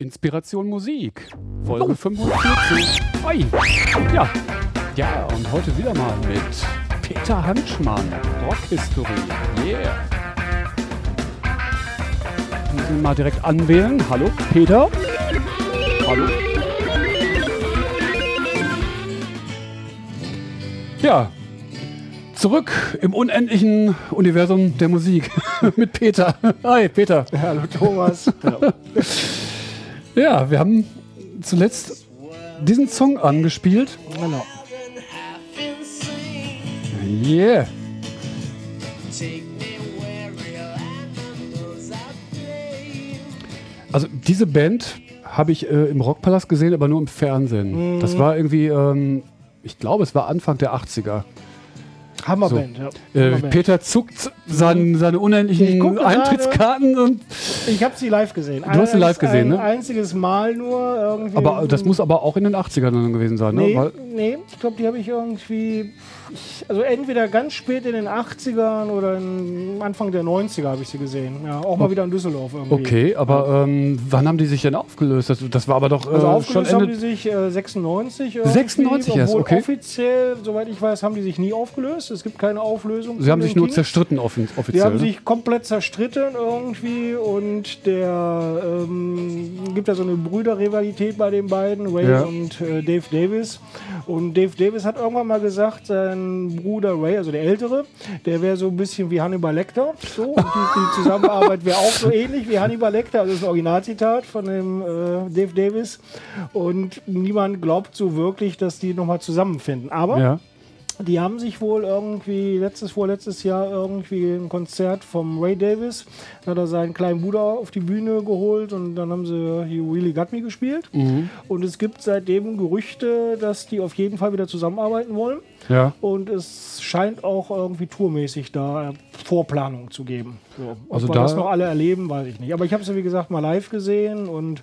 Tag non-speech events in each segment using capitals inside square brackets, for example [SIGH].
Inspiration Musik, Folge 45. Oi. Ja. Ja, und heute wieder mal mit Peter Hanschmann, Rock History. Yeah. Müssen wir mal direkt anwählen. Hallo, Peter. Hallo. Ja, zurück im unendlichen Universum der Musik [LAUGHS] mit Peter. Hi, Peter. Hallo Thomas. Hallo. [LAUGHS] Ja, wir haben zuletzt diesen Song angespielt. Genau. Yeah. Also diese Band habe ich äh, im Rockpalast gesehen, aber nur im Fernsehen. Das war irgendwie, ähm, ich glaube, es war Anfang der 80er. Hammerband, ja. Äh, Hammerband. Peter zuckt sein, seine Ich unendlichen Eintrittskarten und Ich habe sie live gesehen. Du hast sie live gesehen, ein ne? einziges Mal nur irgendwie. aber das muss aber auch in den 80ern dann gewesen sein, ne? Nee, Weil, nee ich glaube, die habe ich irgendwie. Ich, also entweder ganz spät in den 80ern oder in Anfang der 90er habe ich sie gesehen. Ja, auch mal wieder in Düsseldorf irgendwie. okay, aber ähm, wann haben die sich denn aufgelöst? Das, das war aber doch äh, Also schon aufgelöst haben Ende. die sich äh, 96. irgendwie, 96 erst, okay. Offiziell, soweit ich weiß, haben die sich nie aufgelöst. Es gibt keine Auflösung. Sie haben sich nur Kings. zerstritten Die offiziell. haben ne? sich komplett zerstritten irgendwie und der ähm, gibt ja so eine Brüderrivalität bei den beiden, Ray Ja. und äh, Dave Davis. Und Dave Davis hat irgendwann mal gesagt, sein Bruder Ray, also der Ältere, der wäre so ein bisschen wie Hannibal Lecter. So, und die, die Zusammenarbeit wäre auch so ähnlich wie Hannibal Lecter. Also das ist ein Originalzitat von dem äh, Dave Davis. Und niemand glaubt so wirklich, dass die nochmal zusammenfinden. Aber ja. Die haben sich wohl irgendwie letztes, vorletztes Jahr irgendwie ein Konzert vom Ray Davis. Da hat er seinen kleinen Bruder auf die Bühne geholt und dann haben sie You Really Got Me gespielt. Mhm. Und es gibt seitdem Gerüchte, dass die auf jeden Fall wieder zusammenarbeiten wollen. ja. Und es scheint auch irgendwie tourmäßig da Vorplanung zu geben. So. Ob Also wir da- das noch alle erleben, weiß ich nicht. Aber ich habe es ja wie gesagt mal live gesehen und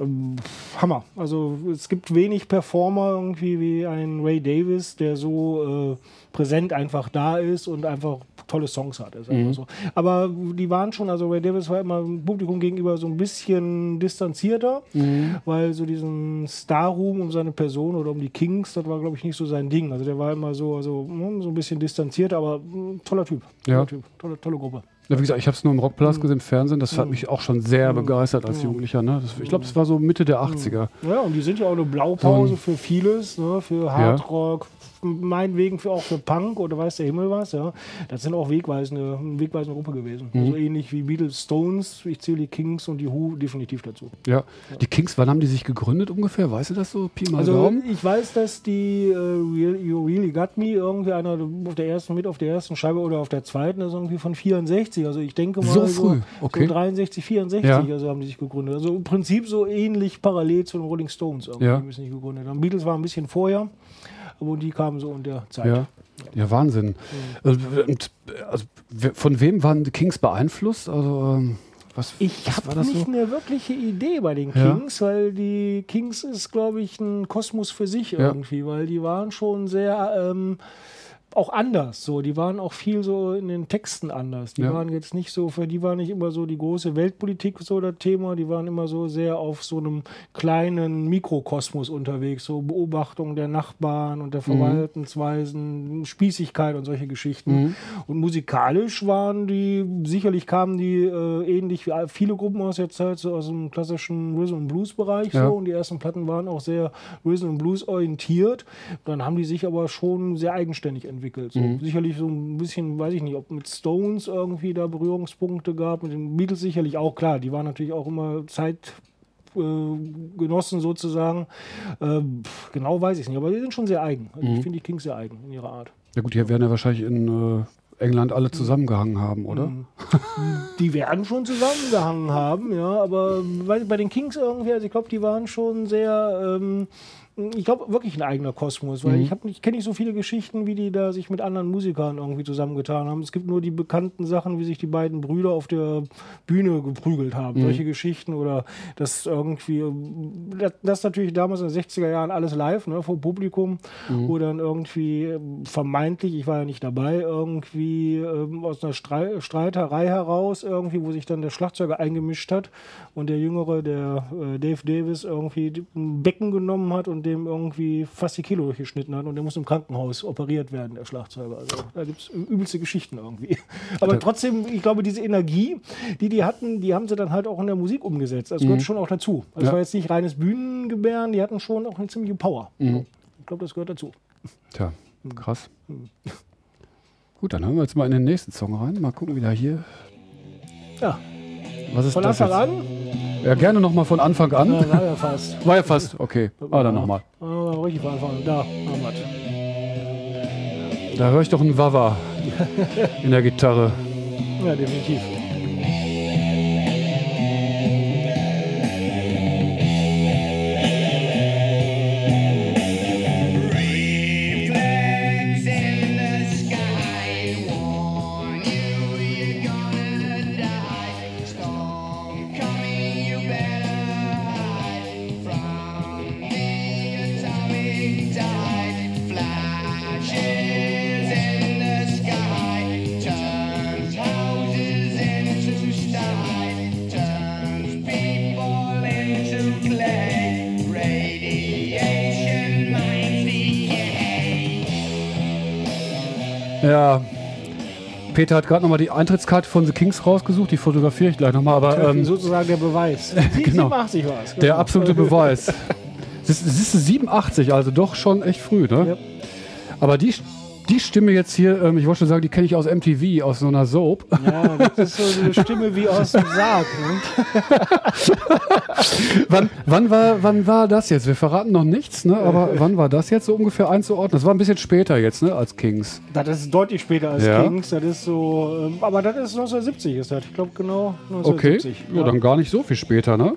ähm, Hammer. Also es gibt wenig Performer irgendwie wie ein Ray Davis, der so äh, präsent einfach da ist und einfach tolle Songs hat. Mhm. so. Aber die waren schon, also Ray Davis war immer dem Publikum gegenüber so ein bisschen distanzierter, Mhm. weil so diesen Star-Ruhm um seine Person oder um die Kings, das war glaube ich nicht so sein Ding. Also der war immer so, also, hm, so ein bisschen distanzierter, aber hm, toller Typ. Toller Ja. Typ. Tolle, tolle Gruppe. Ja, wie gesagt, ich habe es nur im Mhm. Rockpalast gesehen, im Fernsehen. Das hat mich auch schon sehr begeistert als Jugendlicher. Ne? Das, ich glaube, das war so Mitte der 80er. Ja, und die sind ja auch eine Blaupause So für vieles, ne? für Hardrock, meinetwegen für auch für Punk oder weiß der Himmel was. Ja. Das sind auch wegweisende, wegweisende Gruppe gewesen. Mhm. So ähnlich wie Beatles, Stones, ich zähle die Kings und die Who definitiv dazu. Ja. Die Kings, wann haben die sich gegründet ungefähr? Weißt du das so? Pi mal Also Daumen? ich weiß, dass die äh, Real, You Really Got Me irgendwie einer auf der ersten mit auf der ersten Scheibe oder auf der zweiten ist irgendwie von 64. Also ich denke mal So früh, okay. so 63, 64 Ja. also haben die sich gegründet. Also im Prinzip so ähnlich parallel zu den Rolling Stones irgendwie Ja. haben die gegründet. Die Beatles waren ein bisschen vorher, aber die kamen so in der Zeit. Ja. Ja, Wahnsinn. Mhm. Und, also, wer- von wem waren die Kings beeinflusst? Also, ähm, was, Ich habe nicht eine wirkliche Idee bei den Ja. Kings, weil die Kings ist, glaube ich, ein Kosmos für sich Ja. irgendwie, weil die waren schon sehr ähm, auch anders. So, die waren auch viel so in den Texten anders. Die Ja. waren jetzt nicht so, für die war nicht immer so die große Weltpolitik so das Thema. Die waren immer so sehr auf so einem kleinen Mikrokosmos unterwegs, so Beobachtung der Nachbarn und der Verhaltensweisen, Spießigkeit und solche Geschichten. Und musikalisch waren die, sicherlich kamen die äh, ähnlich wie viele Gruppen aus der Zeit, so aus dem klassischen Rhythm and Blues Bereich. Ja. So. Und die ersten Platten waren auch sehr Rhythm and Blues orientiert. Dann haben die sich aber schon sehr eigenständig entwickelt. So. Sicherlich so ein bisschen, weiß ich nicht, ob mit Stones irgendwie da Berührungspunkte gab, mit den Beatles sicherlich auch, klar, die waren natürlich auch immer Zeit äh, Genossen sozusagen. Äh, genau weiß ich nicht, aber die sind schon sehr eigen. Also Ich finde die Kings sehr eigen in ihrer Art. ja gut, die werden ja wahrscheinlich in äh, England alle zusammengehangen haben, oder? Mhm. Die werden schon zusammengehangen haben, ja, aber bei den Kings irgendwie, also ich glaube, die waren schon sehr, ähm, ich glaube, wirklich ein eigener Kosmos, weil ich, hab nicht- ich kenne nicht so viele Geschichten, wie die da sich mit anderen Musikern irgendwie zusammengetan haben. Es gibt nur die bekannten Sachen, wie sich die beiden Brüder auf der Bühne geprügelt haben. Solche Geschichten oder das irgendwie, das, das natürlich damals in den 60er Jahren alles live, ne, vor Publikum, wo dann irgendwie vermeintlich, ich war ja nicht dabei, irgendwie ähm, aus einer Strei Streiterei heraus, irgendwie, wo sich dann der Schlagzeuger eingemischt hat und der Jüngere, der äh, Dave Davis, irgendwie ein Becken genommen hat und dem irgendwie fast die Kilo durchgeschnitten hat und der muss im Krankenhaus operiert werden, der Schlagzeuger. Also da gibt es übelste Geschichten irgendwie. [LAUGHS] Aber trotzdem, ich glaube, diese Energie, die die hatten, die haben sie dann halt auch in der Musik umgesetzt. Das gehört schon auch dazu. Das Ja. war jetzt nicht reines Bühnengebären, die hatten schon auch eine ziemliche Power. Ich glaube, das gehört dazu. Tja, krass. Gut, dann hören wir jetzt mal in den nächsten Song rein. Mal gucken, wie der hier. Ja, Was ist von das Anfang jetzt? an, Ja, gerne nochmal von Anfang an. ja, war ja fast. War ja fast. Okay. Ah, dann nochmal. Ah, richtig von Anfang an. Da wir Da höre ich doch einen Wawa in der Gitarre. Ja, definitiv. Ja. Peter hat gerade nochmal die Eintrittskarte von The Kings rausgesucht. Die fotografiere ich gleich nochmal. Aber ähm, sozusagen der Beweis. [LAUGHS] Sie- Genau. 87 war es. der absolute Beweis. Das ist, das ist 87, also doch schon echt früh, ne? Ja. Aber die, die Stimme jetzt hier, ähm, ich wollte schon sagen, die kenne ich aus MTV, aus so einer Soap. Ja, das ist so eine Stimme wie aus dem Sarg. Ne? [LAUGHS] wann, wann, war, wann war das jetzt? Wir verraten noch nichts, ne? aber wann war das jetzt so ungefähr einzuordnen? Das war ein bisschen später jetzt, ne, als Kings. Das ist deutlich später als Ja. Kings. Das ist so, ähm, aber das ist 1970 ist das. Ich glaube genau Okay, 1970. ja, dann gar nicht so viel später, ne?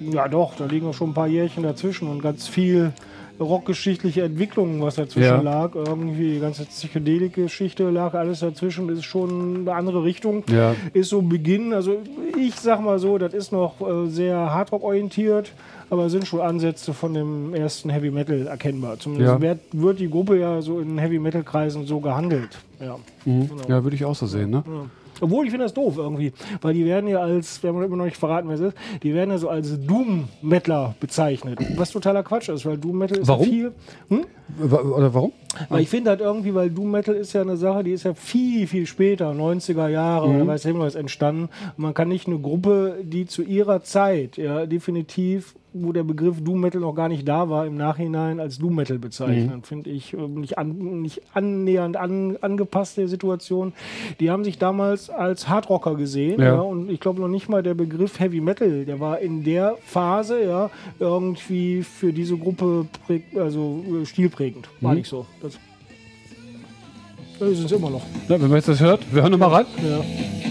Ja, doch, da liegen auch schon ein paar Jährchen dazwischen und ganz viel rockgeschichtliche Entwicklungen, was dazwischen Ja. lag. Irgendwie die ganze Psychedelik-Geschichte lag alles dazwischen. Ist schon eine andere Richtung. Ja. Ist so Beginn. Also ich sag mal so, das ist noch äh, sehr Hardrock-orientiert, aber sind schon Ansätze von dem ersten Heavy Metal erkennbar. Zumindest Ja. wird, wird die Gruppe ja so in Heavy Metal-Kreisen so gehandelt. Ja. Mhm. Ja, würde ich auch so sehen, ne? Obwohl, ich finde das doof irgendwie, weil die werden ja als, wir haben immer noch nicht verraten, wer es ist, die werden ja so als Doom-Metaler bezeichnet. Was totaler Quatsch ist, weil Doom-Metal ist Warum? ja viel. Hm? Oder warum? Weil ich finde halt irgendwie, weil Doom-Metal ist ja eine Sache, die ist ja viel, viel später, 90er Jahre oder weiß ich was entstanden. Und man kann nicht eine Gruppe, die zu ihrer Zeit ja definitiv wo der Begriff Doom Metal noch gar nicht da war, im Nachhinein als Doom Metal bezeichnen. Finde ich äh, nicht, an, nicht annähernd an, angepasst der Situation. Die haben sich damals als Hardrocker gesehen Ja. ja. und ich glaube noch nicht mal der Begriff Heavy Metal, der war in der Phase ja irgendwie für diese Gruppe also äh, stilprägend. War nicht so. Das, das ist es immer noch. Ja, wenn man jetzt das hört, wir hören nochmal rein. Ja.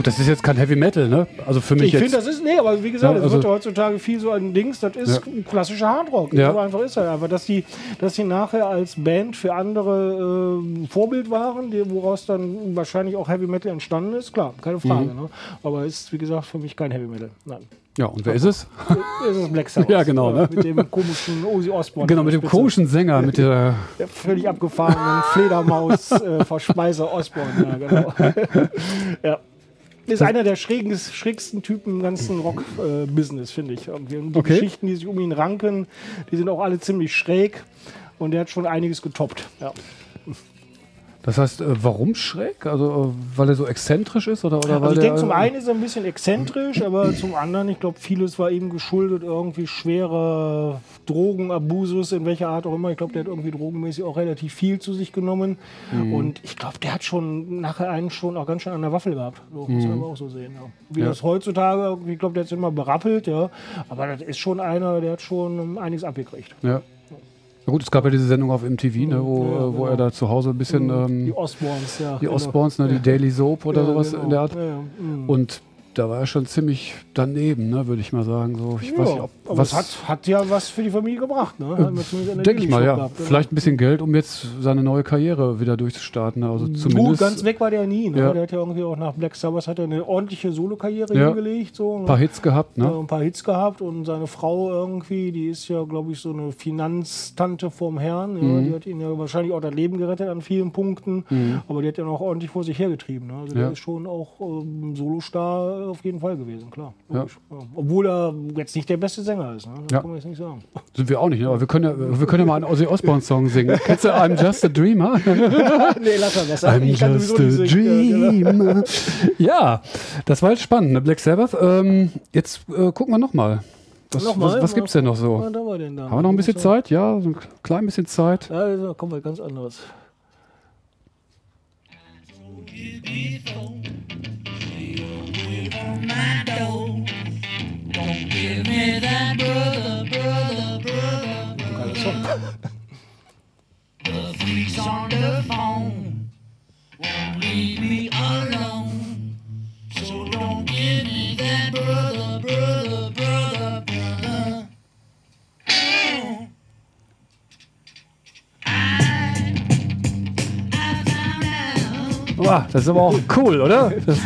Gut, das ist jetzt kein Heavy Metal, ne? Also für mich Ich jetzt. finde, das ist, nee, aber wie gesagt, Ja, das also- wird heutzutage viel so ein Dings, das ist klassischer Hardrock. Ja. So einfach ist er. Aber dass die, dass die nachher als Band für andere äh, Vorbild waren, die, woraus dann wahrscheinlich auch Heavy Metal entstanden ist, klar, keine Frage. Mhm. Ne? Aber ist, wie gesagt, für mich kein Heavy Metal. Nein. ja, und wer ist es? Es ist Black Sabbath. [LAUGHS] Ja, genau, ne? Mit dem komischen Ozzy Osbourne. Genau, mit dem komischen Sänger, mit der. Der völlig abgefahrenen Fledermaus-Verspeiser Osborne. Ja, genau. [LAUGHS] ja. Ist einer der schrägen, schrägsten Typen im ganzen Rock-Business, finde ich. Die Okay. Geschichten, die sich um ihn ranken, die sind auch alle ziemlich schräg. Und der hat schon einiges getoppt. Ja. Das heißt, äh, warum schräg? Also, äh, weil er so exzentrisch ist? Oder, oder weil Also ich der, denke, zum einen ist er ein bisschen exzentrisch, aber zum anderen, ich glaube, vieles war ihm geschuldet, irgendwie schwerer Drogenabusus, in welcher Art auch immer. Ich glaube, der hat irgendwie drogenmäßig auch relativ viel zu sich genommen. Mhm. Und ich glaube, der hat schon nachher einen schon auch ganz schön an der Waffel gehabt. So, muss man aber auch so sehen. Ja. Wie Mhm. Ja. das heutzutage, irgendwie, ich glaube, der hat sich immer berappelt, ja. Aber das ist schon einer, der hat schon einiges abgekriegt. Ja. Na gut, es gab ja diese Sendung auf MTV, ne, wo, Ja, äh, wo genau. er da zu Hause ein bisschen die ähm, Osborns, ja. die genau. Osborns, ne, die Daily Soap oder Ja, sowas genau. in der Art. Ja, ja. Mhm. Und da war er schon ziemlich daneben, ne, würde ich mal sagen. So, ich ja, weiß nicht, ob aber was. hat, hat ja was für die Familie gebracht, ne? Denke ich mal, ja. gehabt. Vielleicht ein bisschen Geld, um jetzt seine neue Karriere wieder durchzustarten. ne? Also Gut, zumindest ganz weg war der nie. Ne? Ja. Der hat ja irgendwie auch nach Black Sabbath hat er eine ordentliche Solokarriere Ja. hingelegt. So, ein paar Hits gehabt, ne? ein paar Hits gehabt und seine Frau irgendwie, die ist ja, glaube ich, so eine Finanztante vom Herrn. Mhm. Die hat ihn ja wahrscheinlich auch das Leben gerettet an vielen Punkten, aber die hat ja noch ordentlich vor sich hergetrieben. Ne? Also der ist schon auch ähm, Solostar auf jeden Fall gewesen, klar. Ja. Ja. Obwohl er jetzt nicht der beste Sänger ist, ne? das Ja. kann man jetzt nicht sagen. Sind wir auch nicht, ne? aber wir können ja, wir können ja mal einen Ozzy Osbourne Song singen. Kennst du I'm Just a Dreamer? [LAUGHS] nee, lass mal das. I'm Ich just a. Ja, genau. dreamer. Ja, das war jetzt spannend, ne? Black Sabbath. Ähm, jetzt äh, gucken wir nochmal. Was, Nochmal? was, was gibt's denn noch so? Was haben wir denn da? Haben wir noch ein bisschen Zeit? Ja, so ein klein bisschen Zeit. Ja, da kommen wir ganz anderes. Das ist aber auch cool, oder? Das,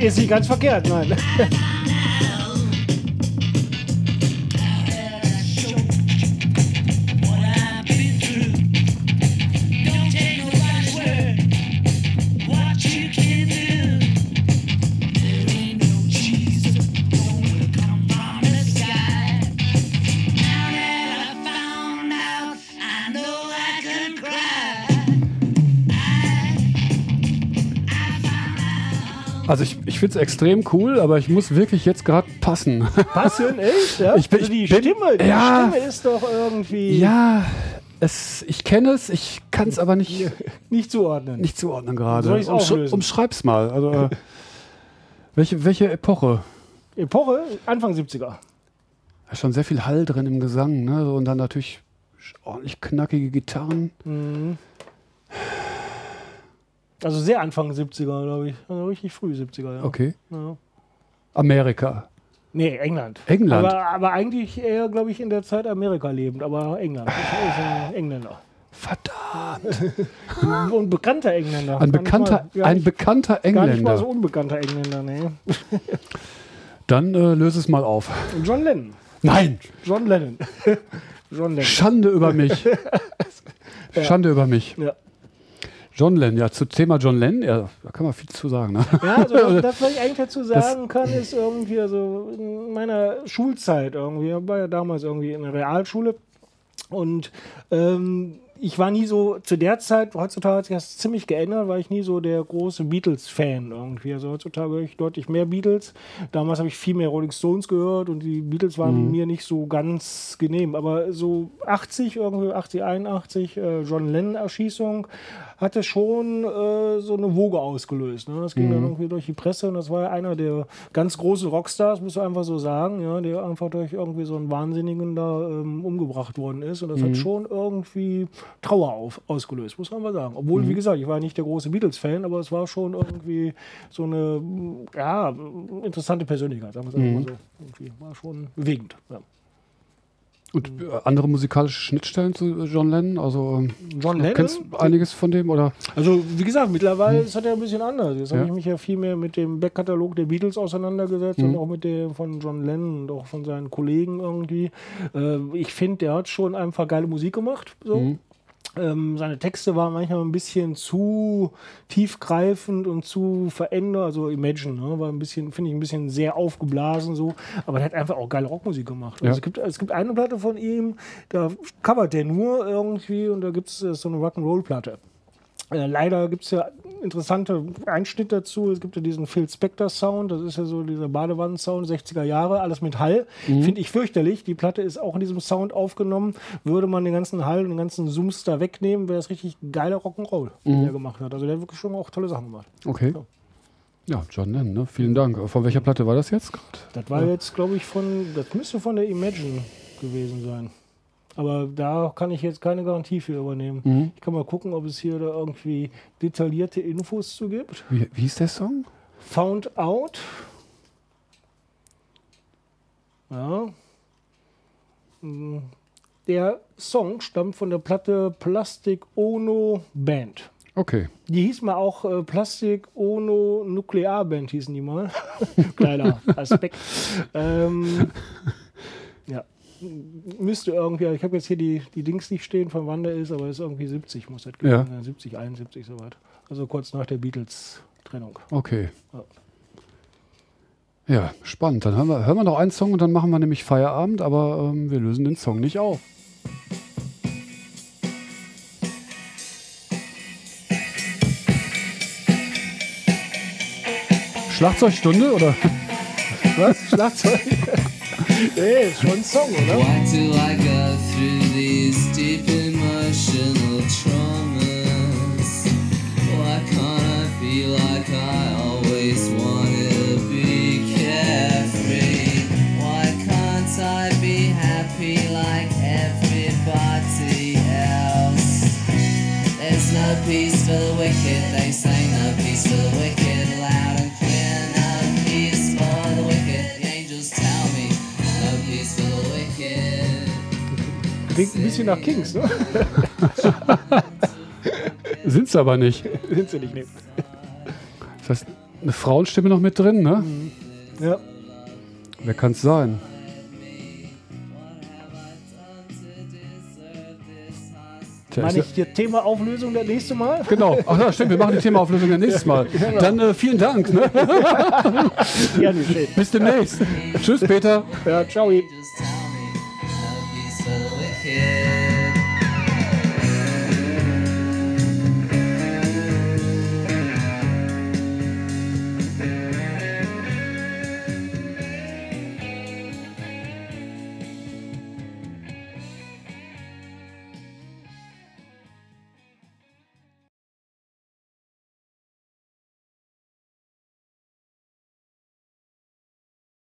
Ist nicht- ganz verkehrt, nein. Finde es extrem cool, aber ich muss wirklich jetzt gerade passen. Passen, echt? Ja? Ich bin- also die ich bin- Stimme, die ja. Stimme ist doch irgendwie ja, es, ich kenne es, ich kann es aber nicht, nicht zuordnen. nicht zuordnen gerade. Soll ich's Umsch-? Umschreib's mal. Also, äh, [LAUGHS] welche, welche Epoche? Epoche, Anfang 70er. Da ist schon sehr viel Hall drin im Gesang, ne? Und dann natürlich ordentlich knackige Gitarren. Also sehr Anfang 70er, glaube ich. Also richtig früh 70er, ja. Okay. ja. Amerika. Nee, England. England. Aber, aber eigentlich eher, glaube ich, in der Zeit Amerika lebend, aber England. Ich ein Engländer. Verdammt. Und bekannter Engländer. Ein bekannter, mal, ein nicht, bekannter Gar nicht mal Engländer. so unbekannter Engländer, nee. [LAUGHS] Dann äh, löse es mal auf. John Lennon. Nein, John Lennon. [LAUGHS] John Lennon. Schande über mich. [LAUGHS] Schande über mich. Ja. John Lennon, ja, zu Thema John Lennon, ja, da kann man viel zu sagen. Ne? Ja, also das, [LAUGHS] das, was ich eigentlich dazu sagen kann, ist irgendwie, also in meiner Schulzeit irgendwie, ich war ja damals irgendwie in der Realschule und ähm, ich war nie so, zu der Zeit, heutzutage hat sich das ziemlich geändert, war ich nie so der große Beatles-Fan irgendwie. Also heutzutage höre ich deutlich mehr Beatles. Damals habe ich viel mehr Rolling Stones gehört und die Beatles waren mir nicht so ganz genehm. Aber so 80, irgendwie 80, 81, äh, John Lennon-Erschießung, hatte schon äh, so eine Woge ausgelöst. Ne? Das ging dann irgendwie durch die Presse und das war ja einer der ganz großen Rockstars, muss man einfach so sagen, ja, der einfach durch irgendwie so einen Wahnsinnigen da ähm, umgebracht worden ist. Und das hat schon irgendwie Trauer auf, ausgelöst, muss man einfach sagen. Obwohl, wie gesagt, ich war nicht der große Beatles-Fan, aber es war schon irgendwie so eine ja, interessante Persönlichkeit, sagen wir es einfach mal so. Irgendwie war schon bewegend. Ja. Und äh, andere musikalische Schnittstellen zu äh, John Lennon? Also, ähm, John du Lennon? kennst einiges von dem? Oder? Also, wie gesagt, mittlerweile ist das ja ein bisschen anders. Jetzt Ja. habe ich mich ja viel mehr mit dem Backkatalog der Beatles auseinandergesetzt und auch mit dem von John Lennon und auch von seinen Kollegen irgendwie. Äh, ich finde, der hat schon einfach geile Musik gemacht. So. Ähm, seine Texte waren manchmal ein bisschen zu tiefgreifend und zu verändert. Also Imagine ne, war ein bisschen, finde ich, ein bisschen sehr aufgeblasen so. Aber er hat einfach auch geile Rockmusik gemacht. Also Ja. es, gibt, es gibt eine Platte von ihm, da covert der nur irgendwie und da gibt es so eine Rock'n'Roll-Platte. Äh, leider gibt es ja interessante Einschnitte dazu. Es gibt ja diesen Phil Spector Sound, das ist ja so dieser Badewannen-Sound, 60er Jahre, alles mit Hall. Finde ich fürchterlich. Die Platte ist auch in diesem Sound aufgenommen. Würde man den ganzen Hall und den ganzen Sums da wegnehmen, wäre das richtig geiler Rock'n'Roll, den er gemacht hat. Also der hat wirklich schon auch tolle Sachen gemacht. Okay. Ja, John Lennon, ne? vielen Dank. Von welcher Platte war das jetzt gerade? Das war jetzt, glaube ich, von, das müsste von der Imagine gewesen sein. Aber da kann ich jetzt keine Garantie für übernehmen. Mhm. Ich kann mal gucken, ob es hier da irgendwie detaillierte Infos zu gibt. Wie, wie ist der Song? Found Out. Ja. Mm, Der Song stammt von der Platte Plastic Ono Band. Okay. Die hieß mal auch äh, Plastic Ono Nuklear Band, hießen die mal. [LAUGHS] Kleiner [LAUGHS] Aspekt. ähm, ja. Müsste irgendwie, ich habe jetzt hier die, die Dings nicht stehen, von wann der ist, aber es ist irgendwie 70, muss das Ja. gewesen sein. 70, 71, soweit. Also kurz nach der Beatles-Trennung. Okay. Ja. Ja, spannend. Dann hören wir, hören wir noch einen Song und dann machen wir nämlich Feierabend, aber ähm, wir lösen den Song nicht auf. Schlagzeugstunde oder? [LAUGHS] Was? Schlagzeug? Schon ein Song, oder? Why do I go through these deep emotional traumas? Why can't I be like I always wanted to be carefree? Why can't I be happy like everybody else? There's no peace Klingt ein bisschen nach Kings, ne? [LAUGHS] Sind sie aber nicht. Sind sie nicht, ne? Das heißt, eine Frauenstimme noch mit drin, ne? Ja. Wer kann es sein? Tja, Meine ist ich, das Thema Auflösung das nächste Mal? Genau. Ach ja, stimmt. Wir machen die [LAUGHS] Themaauflösung ja nächstes Mal. Dann äh, vielen Dank. Ne? Ja. Bis demnächst. Tschüss, Peter. Ja, ciao. Yeah.